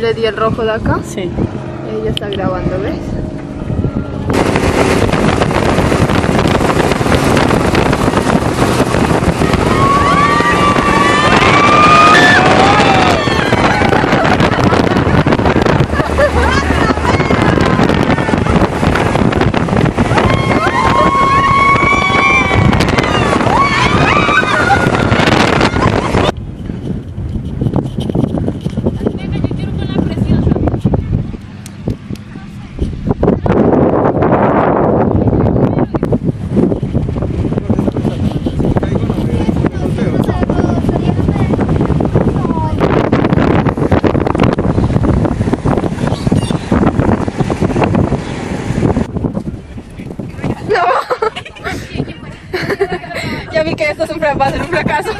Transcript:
Le di el rojo de acá. Sí. Ella está grabando, ¿ves? yo vi que esto es un, va a ser un fracaso.